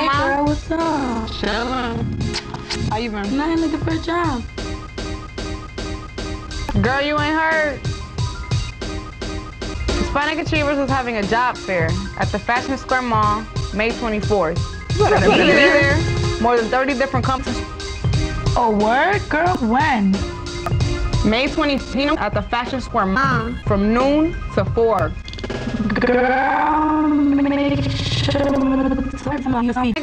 What's up? Chillin'. How you been? Nothing looking for a job. Girl, you ain't heard? Hispanic Achievers is having a job fair at the Fashion Square Mall, May 24th. You better be there. More than 30 different companies. Oh, word? Girl, when? May 20th at the Fashion Square Mall from noon to 4. Girl, make sure